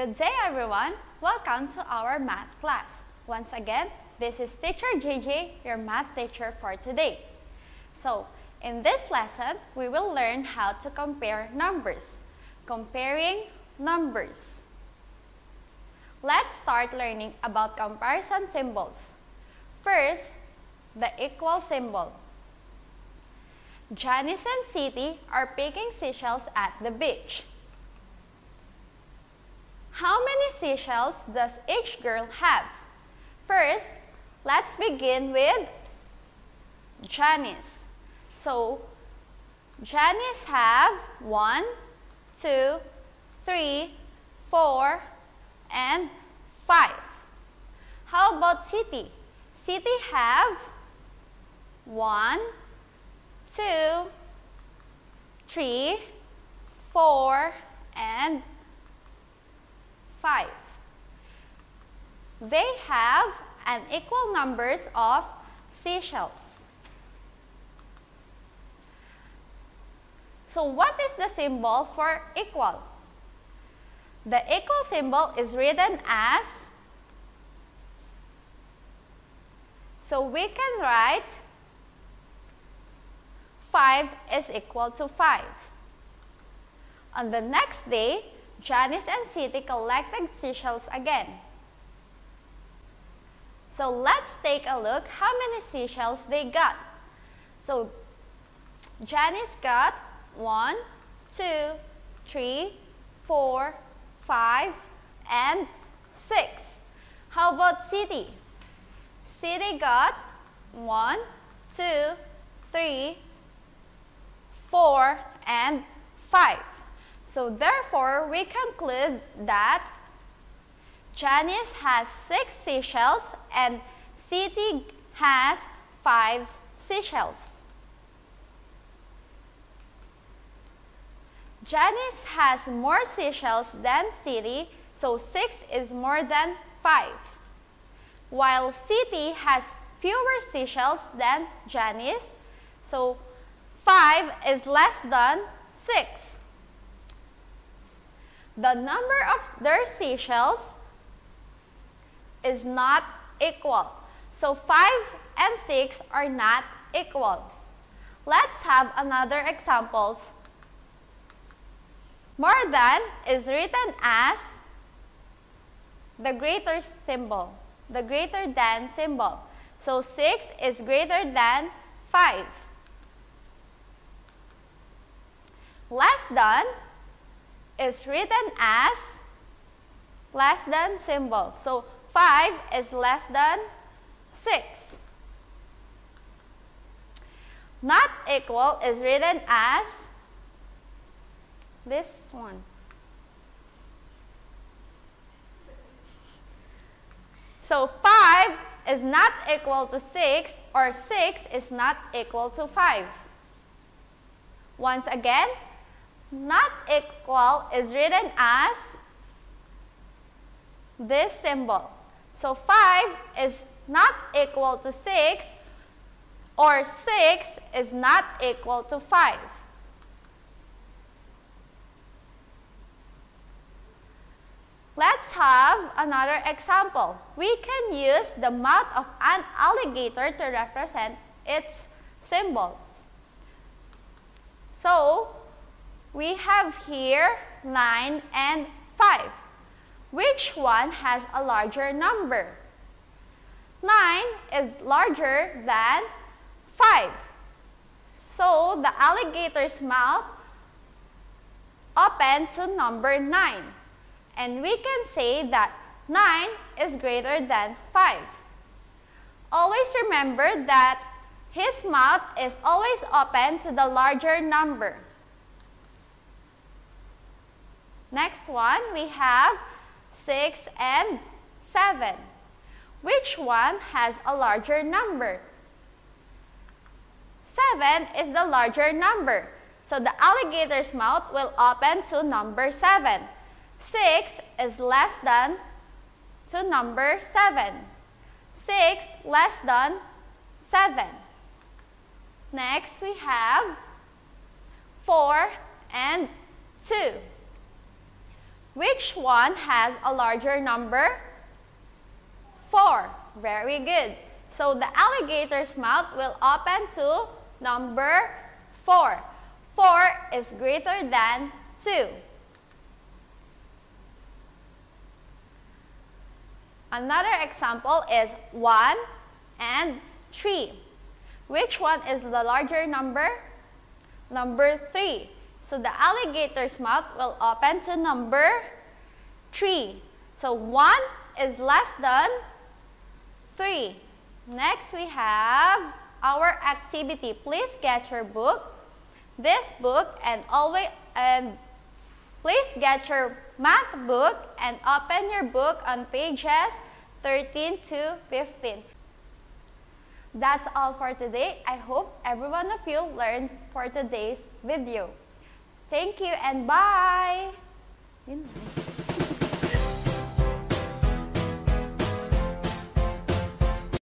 Good day everyone! Welcome to our math class. Once again, this is teacher JJ, your math teacher for today. So, in this lesson, we will learn how to compare numbers. Comparing numbers. Let's start learning about comparison symbols. First, the equal symbol. Janice and City are picking seashells at the beach. How many seashells does each girl have? First, let's begin with Janice. So, Janice have one, two, three, four, and 5. How about City? City have 1, 2, 3, 4, and 5. They have an equal numbers of seashells. So what is the symbol for equal? The equal symbol is written as, so we can write 5 is equal to 5. On the next day, Janice and City collected seashells again. So let's take a look how many seashells they got. So Janice got 1, 2, 3, 4, 5, and 6. How about City? City got 1, 2, 3, 4, and 5. So therefore, we conclude that Janice has 6 seashells and City has 5 seashells. Janice has more seashells than City, so 6 is more than 5. While City has fewer seashells than Janice, so 5 is less than 6. The number of their seashells is not equal. So 5 and 6 are not equal. Let's have another examples more than is written as the greater symbol, the greater than symbol. So 6 is greater than 5. Less than is written as less than symbol. So 5 is less than 6. Not equal is written as this one. So 5 is not equal to 6 or 6 is not equal to 5. Once again, not equal is written as this symbol. So 5 is not equal to 6 or 6 is not equal to 5. Let's have another example. We can use the mouth of an alligator to represent its symbol. So, we have here 9 and 5. Which one has a larger number? 9 is larger than 5. So, the alligator's mouth open to number 9 and we can say that 9 is greater than 5. Always remember that his mouth is always open to the larger number. Next one, we have 6 and 7. Which one has a larger number? 7 is the larger number. So the alligator's mouth will open to number 7. 6 is less than to number 7. 6 less than 7. Next, we have 4 and 2. Which one has a larger number? 4. Very good. So the alligator's mouth will open to number 4. 4 is greater than 2. Another example is 1 and 3. Which one is the larger number? Number 3. So the alligator's mouth will open to number 3. So 1 is less than 3. Next we have our activity. Please get your book, this book and always and please get your math book and open your book on pages 13 to 15. That's all for today. I hope every one of you learned for today's video. Thank you and bye!